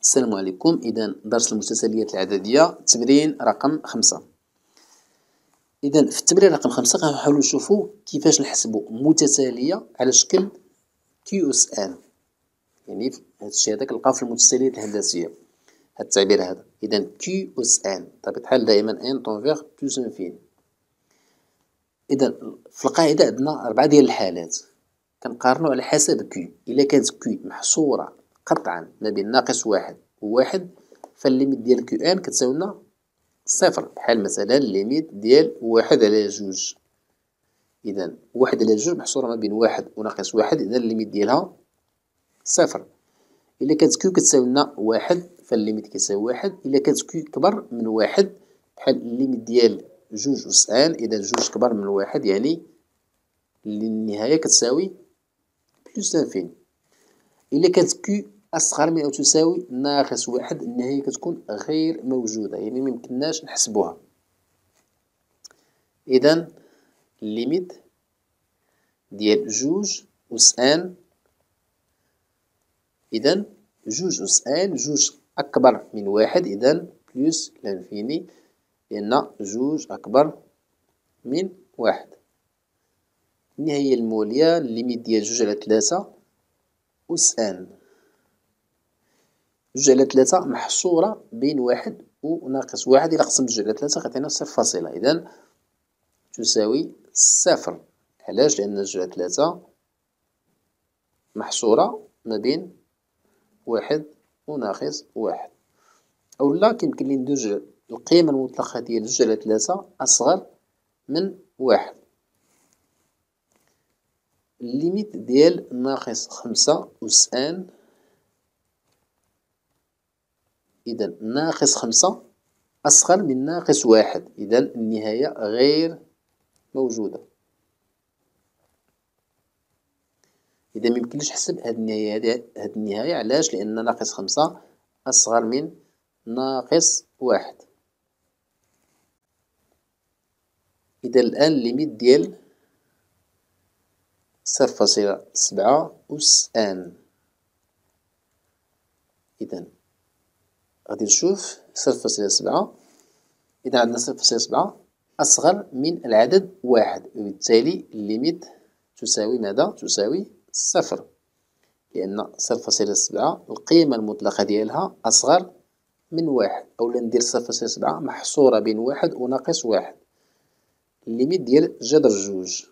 السلام عليكم. إذا درس المتتاليات العددية تمرين رقم خمسة. إذا في التمرين رقم خمسة غنحاولو نشوفو كيفاش نحسبو متتالية على شكل q أس n. يعني هادشي هذا كنلقاو في المتتاليات الهندسية هاد التعبير هذا. إذا q أس n. بطبيعة الحال دائما n tend vers plus infini إذا في القاعدة عندنا أربعة ديال الحالات. كنقارنو على حسب كيو إلا كانت q محصورة قطعا ما بين ناقص واحد وواحد فال limite ديال q n كتساوي لنا صفر بحال مثلا ال limite ديال واحد على جوج. إذا واحد على جوج محصورة ما بين واحد وناقص واحد إذا ال limite ديالها صفر. إلا كانت q كتساوي لنا واحد فال limite كيساوي واحد. إلا كانت q كبر من واحد بحال ال limite ديال جوج أس n إذا جوج كبر من واحد يعني النهاية كتساوي plus infini إلا كانت q أصغر من أو تساوي ناقص واحد النهاية كتكون غير موجودة يعني ميمكناش نحسبوها. إذا limite ديال جوج أس n إذا جوج أس n جوج أكبر من واحد إذا plus l'infini لأن جوج أكبر من واحد. النهاية المولية الليميت ديال جوج على ثلاثة. أن جوج على ثلاثة محصورة بين واحد وناقص واحد. إلا قسمت جوج على ثلاثة كتعطينا صفر فاصلة. إذا تساوي صفر. علاش؟ لأن جوج على ثلاثة محصورة ما بين واحد وناقص واحد. أولا كيمكن لي ندوز القيمة المطلقة ديال جوج على ثلاثة أصغر من واحد. الليميت ديال ناقص خمسة أس أن. إذا ناقص خمسة أصغر من ناقص واحد. إذا النهاية غير موجودة. إذا ميمكنليش نحسب هاد النهاية. هاد النهاية علاش؟ لأن ناقص خمسة أصغر من ناقص واحد. إذا الآن ال limite ديال صفر فاصلة سبعة n إذا غادي نشوف صفر فاصلة سبعة. إذا عندنا صفر فاصلة سبعة أصغر من العدد واحد وبالتالي ال limite تساوي ماذا؟ تساوي صفر. لأن صفر فاصلة سبعة القيمة المطلقة ديالها أصغر من واحد أولا ندير صفر فاصلة سبعة محصورة بين واحد وناقص واحد. ال limite ديال جذر جوج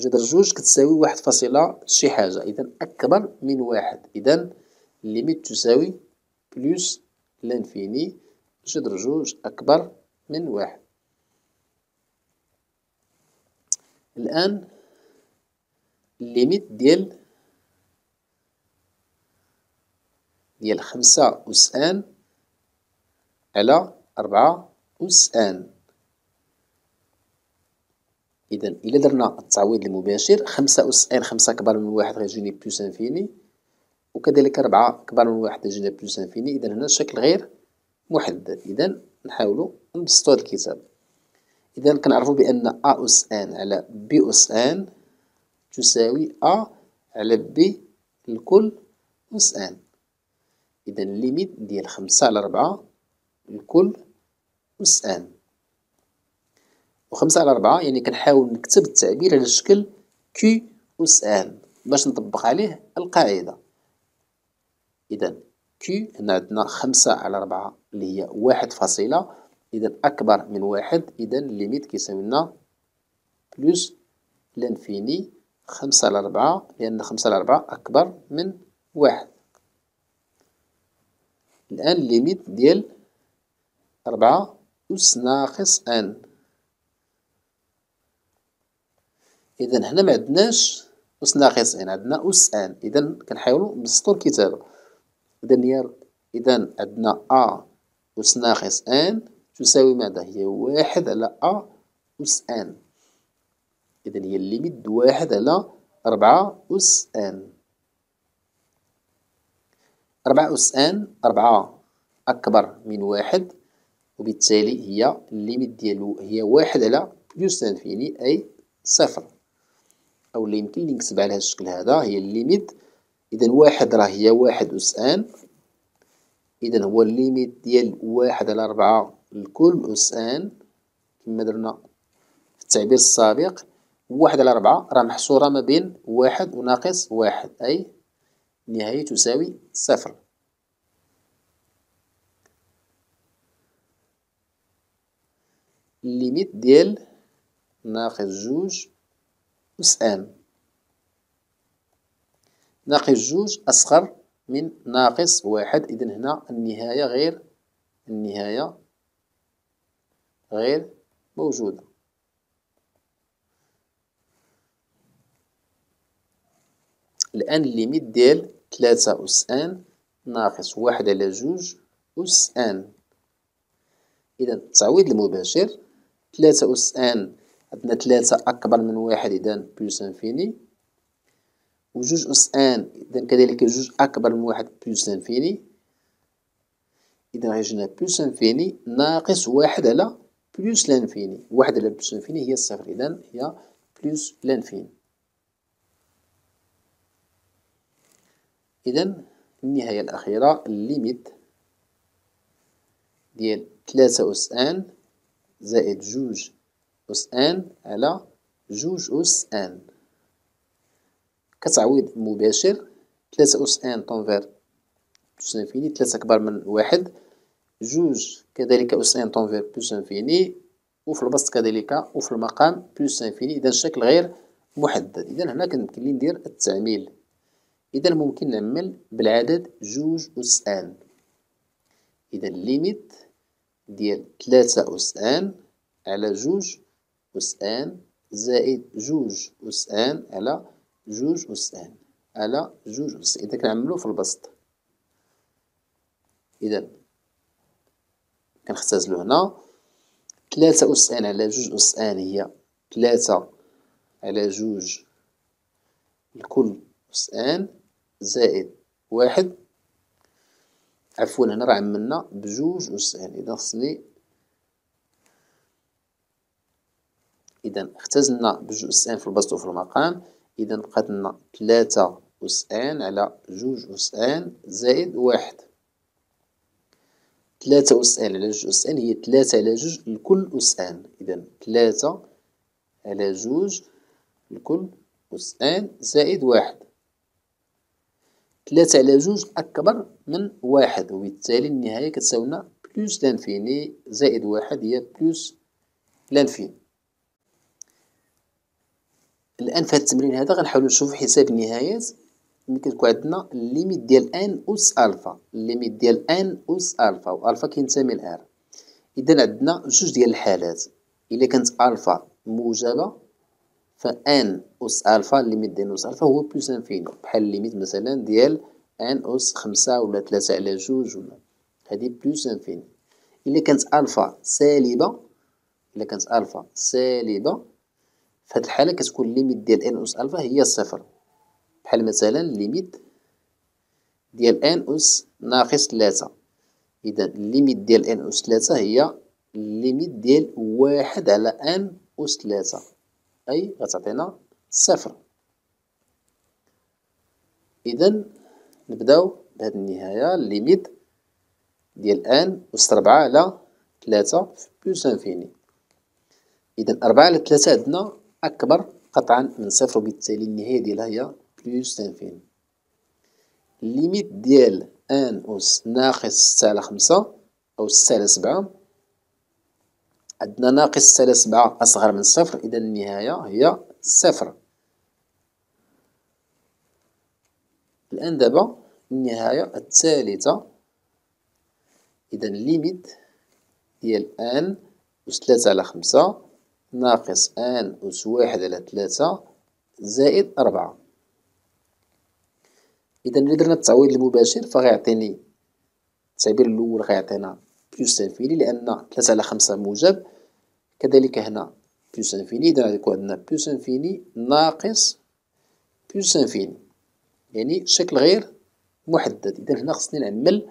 جذر جوج كتساوي واحد فاصلة شي حاجة. إذا أكبر من واحد. إذا ال limite تساوي plus l'infini جذر جوج أكبر من واحد. الآن الليميت ديال ديال خمسة أس أن على أربعة أس أن إذا إلا درنا التعويض المباشر خمسة أس أن خمسة كبر من واحد غيجيني بلوس إنفيني وكذلك ربعة كبر من واحد غيجينا بلوس إنفيني. إذا هنا الشكل غير محدد. إذا نحاولو نبسطو هاد الكتابة. إذا كنعرفو بأن a أس n على b أس n تساوي a على b الكل أس n إذا ال limite ديال خمسة على ربعة الكل أس n وخمسة على ربعة يعني كنحاول نكتب التعبير على شكل q أس n باش نطبق عليه القاعدة. إذا كي هنا عندنا خمسة على ربعة اللي هي واحد فاصلة إذا أكبر من واحد إذا ال limite كيساوي لنا plus l'infini خمسة على ربعة لأن خمسة على ربعة أكبر من واحد. الآن ال limite ديال ربعة أس ناقص n إذا هنا معندناش أس ناقص n عندنا أس n. إذا كنحاولو نبسطو الكتابة إذا هي إذا عندنا a أس ناقص n تساوي ماذا؟ هي واحد على a أس n. إذا هي ال limite واحد على ربعة أس n. ربعة أس n ربعة أكبر من واحد وبالتالي هي ال limite ديالو هي واحد على plus infini أي صفر. أو اللي يمكن لي نكتب على هذا الشكل هذا هي ال limite. إذا واحد راه هي واحد أس n. إذا هو ال limite ديال واحد على ربعة الكل أس n. كما درنا في التعبير السابق واحد على ربعة راه محصورة ما بين واحد وناقص واحد أي النهاية تساوي صفر. ال limite ديال ناقص جوج n. ناقص جوج أصغر من ناقص واحد. إذا هنا النهاية غير النهاية غير موجودة. الآن ال limite ديال تلاتة أس n ناقص واحد على جوج أس n. إذا التعويض المباشر تلاتة أس n عندنا تلاتة أكبر من واحد إذا plus infini وجوج أس n إذا كذلك جوج أكبر من واحد plus infini إذا غيجينا plus infini ناقص واحد على plus l'infini واحد على plus l'infini هي الصفر إذا هي plus l'infini إذا النهاية الأخيرة ال limite ديال تلاتة أس n زائد جوج أس n على جوج أس n. كتعويض مباشر. تلاتة أس n tend vers plus infini تلاتة كبر من واحد. جوج كذلك أس n tend vers plus infini. وفي البسط كذلك وفي المقام plus infini. إذا الشكل غير محدد. إذا هنا كيمكن لي ندير التعميل. إذا ممكن نعمل بالعدد جوج أس n. إذا ال limite ديال تلاتة أس n على جوج أس n زائد جوج أس n على جوج أس n على جوج أس إذا كنعملو في البسط. إذا كنختزلو هنا. تلاتة أس إن على جوج أس إن هي تلاتة على جوج الكل أس إن زائد واحد. عفوا هنا راه عملنا بجوج أس إن. إذا خصني إذا اختزلنا بجوج ان في البسط وفي المقام. إذا بقات لنا تلاتة أس ان على جوج أس ان زائد واحد. تلاتة n على جوج أس n هي تلاتة على جوج لكل n إذا تلاتة على جوج لكل n زائد واحد. تلاتة على جوج أكبر من واحد وبالتالي النهاية كتساوي لنا plus l'infini زائد واحد هي plus l'infini الآن في هذا التمرين هذا غنحاولو نشوفو حساب النهايات. ملي كتكون عندنا ال limite ديال n أس ألفا. ال limite ديال n أس ألفا. و ألفا كينتمي ل R إذا عندنا جوج ديال الحالات. إلا كانت ألفا موجبة ف n أس ألفا ال limite ديال أس ألفا هو plus infini بحال ال limite مثلا ديال n أس خمسة ولا تلاتة على جوج ولا. هادي plus infini إلا كانت ألفا سالبة إلا كانت ألفا سالبة في هاد الحالة كتكون ال limite ديال n أس ألفا هي صفر. بحال مثلا ال limite ديال n أس ناقص تلاتة إذا ال limite ديال n أس تلاتة هي ال limite ديال واحد على n أس تلاتة أي غتعطينا صفر. إذا نبداو بهاد النهاية. ال limite ديال n أس ربعة على تلاتة plus infini إذا أربعة على تلاتة عندنا أكبر قطعا من صفر وبالتالي النهاية ديالها هي plus infini ال limite ديال n أس ناقص ستة على خمسة أو ستة على سبعة. عندنا ناقص ستة على سبعة أصغر من صفر إذا النهاية هي صفر. الآن دابا النهاية الثالثة. إذا ال limite ديال n أس تلاتة على خمسة ناقص n أس واحد على تلاتة زائد أربعة. إذا ملي درنا التعويض المباشر فغيعطيني التعبير الأول غيعطينا plus infini لأن تلاتة على خمسة موجب. كذلك هنا plus infini إذا غيكون عندنا plus infini ناقص plus infini يعني شكل غير محدد. إذا هنا خصني نعمل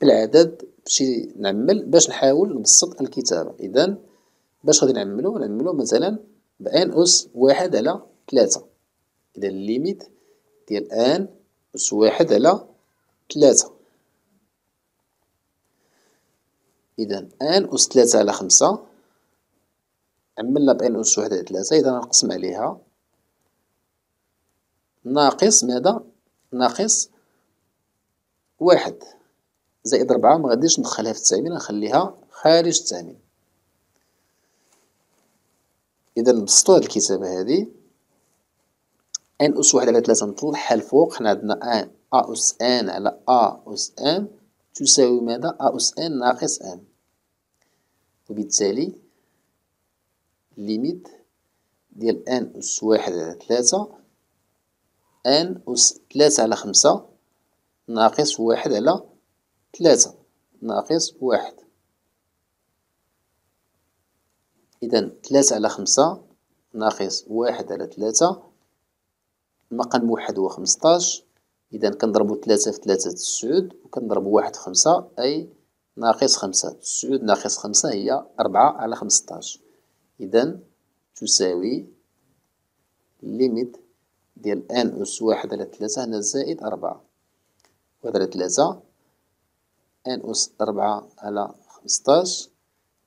بالعدد بشي نعمل باش نحاول نبسط الكتابة. إذا باش غادي نعملو نعملو مثلا ب n أس واحد على تلاتة إذا ال limite ديال n أس واحد على تلاتة إذا n أس تلاتة على خمسة عملنا بأن أس واحد على تلاتة إذا نقسم عليها ناقص ماذا؟ ناقص واحد. زائد ربعة مغاديش ندخلها في التعميم نخليها خارج التعميم إذا نبسطو هاد الكتابة هادي. ان أس واحد على تلاتة نطلعها الفوق حنا عندنا ان أ أس ان على أ أس ان تساوي ماذا؟ أ أس ان ناقص ان وبالتالي ليميت ديال ان أس واحد على تلاتة ان أس تلاتة على خمسة ناقص واحد على تلاتة ناقص واحد. إذا تلاتة على خمسة ناقص واحد على تلاتة المقام الموحد هو خمسطاش. إذا كنضربو تلاتة في تلاتة تسعود وكنضربو واحد في خمسة أي ناقص خمسة تسعود ناقص خمسة هي ربعة على خمسطاش. إذا تساوي ليميت ديال ان أس واحد على تلاتة هنا زائد أربعة. واحد على تلاتة ان أس ربعة على خمسطاش.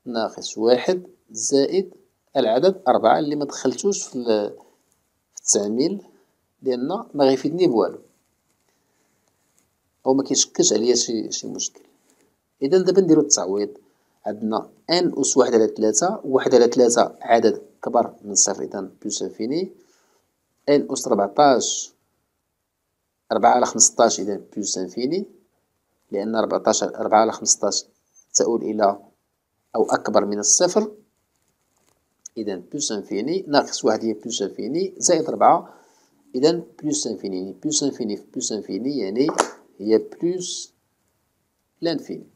ناقص واحد زائد العدد أربعة اللي مدخلتوش في التعميل لأن ما غيفيدني بوالو. أو مكيشكلش عليا شي شي مشكل. إذا دابا نديرو التعويض. عندنا n أس واحد على تلاتة واحد على تلاتة عدد كبر من صفر إذا plus infini n أس ربعطاش ربعة على خمسطاش إذا plus infini لأن ربعطاش ربعة على خمسطاش تؤول إلى أو أكبر من الصفر. إذا plus infini ناقص واحد هي plus infini زائد ربعة إذا plus infini plus infini في plus infini يعني هي plus l'infini